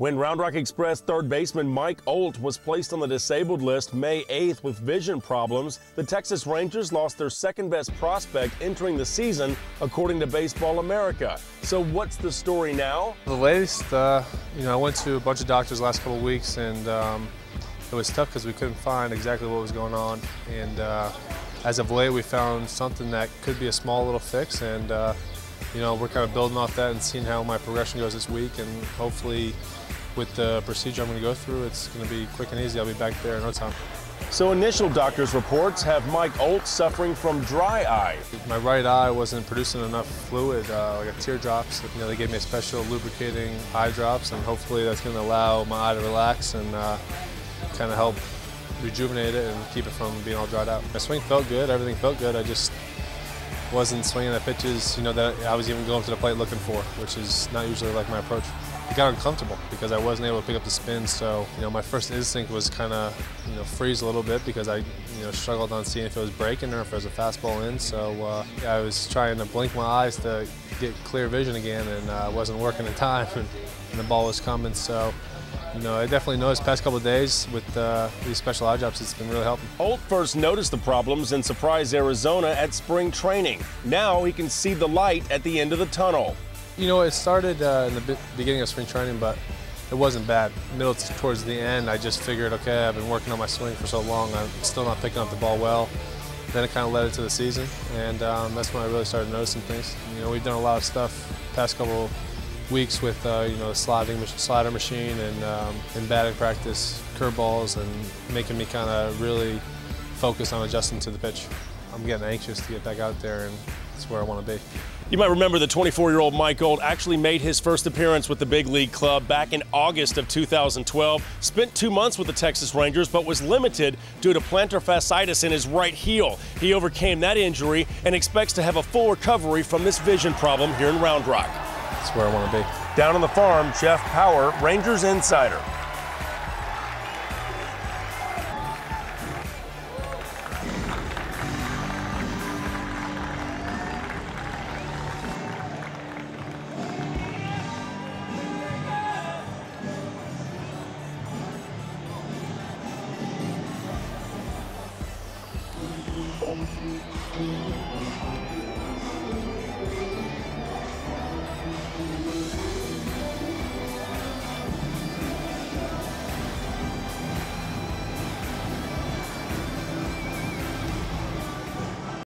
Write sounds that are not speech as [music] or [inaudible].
When Round Rock Express third baseman Mike Olt was placed on the disabled list May 8th with vision problems, the Texas Rangers lost their second best prospect entering the season, according to Baseball America. So, what's the story now? The latest, uh, you know, I went to a bunch of doctors last couple weeks, and um, it was tough because we couldn't find exactly what was going on. And uh, as of late, we found something that could be a small little fix, and uh, you know, we're kind of building off that and seeing how my progression goes this week, and hopefully with the procedure I'm going to go through, it's going to be quick and easy. I'll be back there in no time. So initial doctor's reports have Mike Olt suffering from dry eye. My right eye wasn't producing enough fluid, uh, like a teardrops. You know, they gave me a special lubricating eye drops, and hopefully that's going to allow my eye to relax and uh, kind of help rejuvenate it and keep it from being all dried out. My swing felt good, everything felt good. I just wasn't swinging the pitches, you know, that I was even going to the plate looking for, which is not usually like my approach it got uncomfortable because I wasn't able to pick up the spin. So, you know, my first instinct was kind of, you know, freeze a little bit because I, you know, struggled on seeing if it was breaking or if it was a fastball in. So uh, I was trying to blink my eyes to get clear vision again and uh, wasn't working in time and, [laughs] and, the ball was coming. So, you know, I definitely noticed past couple of days with uh, these special eye drops, it's been really helping. Olt first noticed the problems in Surprise, Arizona at spring training. Now he can see the light at the end of the tunnel. You know, it started uh, in the beginning of spring training, but it wasn't bad. Middle towards the end, I just figured, okay, I've been working on my swing for so long, I'm still not picking up the ball well. Then it kind of led into the season, and um, that's when I really started noticing things. You know, we've done a lot of stuff past couple weeks with uh, you know the sliding slider machine and um, in batting practice, curveballs, and making me kind of really focus on adjusting to the pitch. I'm getting anxious to get back out there, and that's where I want to be. You might remember the 24-year-old Mike Olt actually made his first appearance with the big league club back in August of 2012. Spent two months with the Texas Rangers, but was limited due to plantar fasciitis in his right heel. He overcame that injury and expects to have a full recovery from this vision problem here in Round Rock. That's where I want to be. Down on the farm, Jeff Power, Rangers Insider.